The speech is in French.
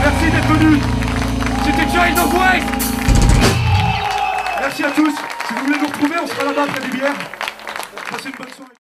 Merci d'être venus. C'était Child of Merci à tous. Si vous voulez nous retrouver, on sera là-bas après des bières. Passez une bonne soirée.